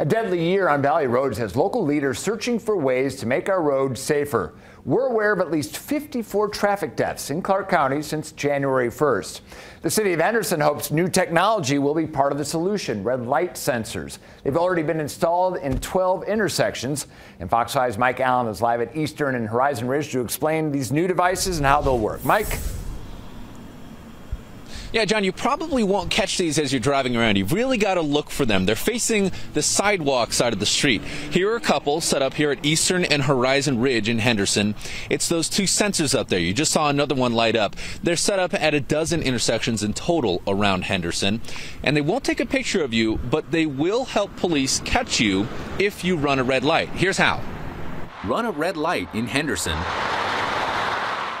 A deadly year on Valley roads has local leaders searching for ways to make our roads safer. We're aware of at least 54 traffic deaths in Clark County since January 1st. The city of Henderson hopes new technology will be part of the solution red light sensors. They've already been installed in 12 intersections. And Fox 5's Mike Allen is live at Eastern and Horizon Ridge to explain these new devices and how they'll work. Mike? Yeah, John, you probably won't catch these as you're driving around. You've really got to look for them. They're facing the sidewalk side of the street. Here are a couple set up here at Eastern and Horizon Ridge in Henderson. It's those two sensors up there. You just saw another one light up. They're set up at a dozen intersections in total around Henderson. And they won't take a picture of you, but they will help police catch you if you run a red light. Here's how. Run a red light in Henderson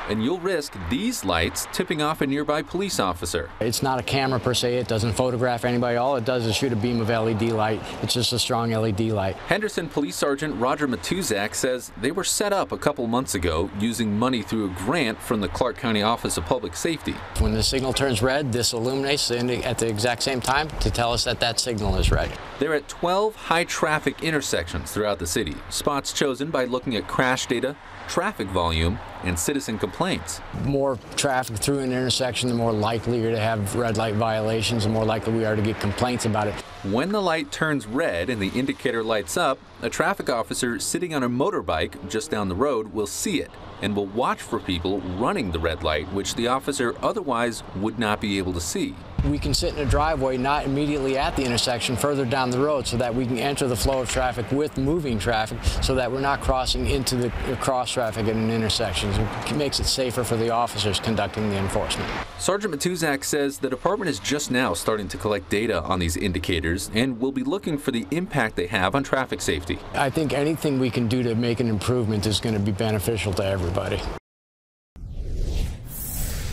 and you'll risk these lights tipping off a nearby police officer. It's not a camera per se, it doesn't photograph anybody. All it does is shoot a beam of LED light. It's just a strong LED light. Henderson Police Sergeant Roger Matuzak says they were set up a couple months ago using money through a grant from the Clark County Office of Public Safety. When the signal turns red, this illuminates at the exact same time to tell us that that signal is red. They're at 12 high traffic intersections throughout the city, spots chosen by looking at crash data, traffic volume, and citizen complaints. More traffic through an intersection, the more likely you're to have red light violations, the more likely we are to get complaints about it. When the light turns red and the indicator lights up, a traffic officer sitting on a motorbike just down the road will see it and will watch for people running the red light, which the officer otherwise would not be able to see. We can sit in a driveway not immediately at the intersection, further down the road, so that we can enter the flow of traffic with moving traffic so that we're not crossing into the cross traffic at an intersection. It makes it safer for the officers conducting the enforcement. Sergeant Matuzak says the department is just now starting to collect data on these indicators and will be looking for the impact they have on traffic safety. I think anything we can do to make an improvement is going to be beneficial to everybody.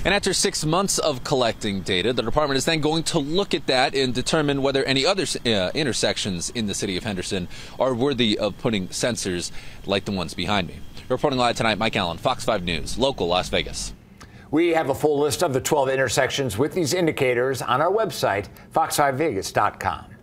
And after six months of collecting data, the department is then going to look at that and determine whether any other uh, intersections in the city of Henderson are worthy of putting sensors like the ones behind me. Reporting live tonight, Mike Allen, Fox 5 News, local Las Vegas. We have a full list of the 12 intersections with these indicators on our website, fox5vegas.com.